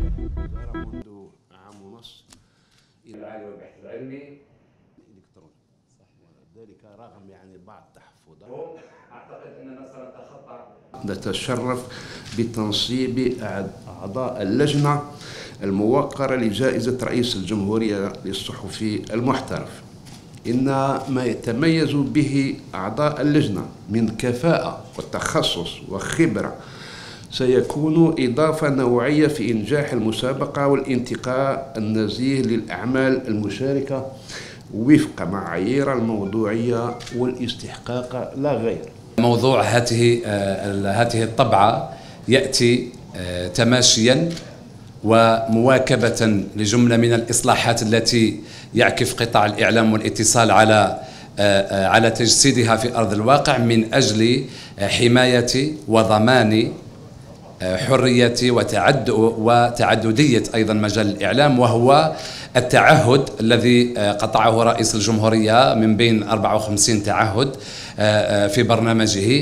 الوزارة منذ عام ونصف إلى العالي والبحث العلمي. الإلكتروني وذلك رغم يعني بعض التحفظات هم أعتقد إننا سنتخطى. نتشرف بتنصيب أعضاء اللجنة الموقرة لجائزة رئيس الجمهورية للصحفي المحترف. إن ما يتميز به أعضاء اللجنة من كفاءة وتخصص وخبرة سيكون إضافة نوعية في إنجاح المسابقة والانتقاء النزيه للأعمال المشاركة وفق معايير الموضوعية والاستحقاق لا غير. موضوع هذه آه، هذه الطبعة يأتي آه، تماشيا ومواكبة لجملة من الإصلاحات التي يعكف قطاع الإعلام والاتصال على آه، على تجسيدها في أرض الواقع من أجل حماية وضمان حرية وتعد وتعددية أيضا مجال الإعلام وهو التعهد الذي قطعه رئيس الجمهورية من بين 54 تعهد في برنامجه.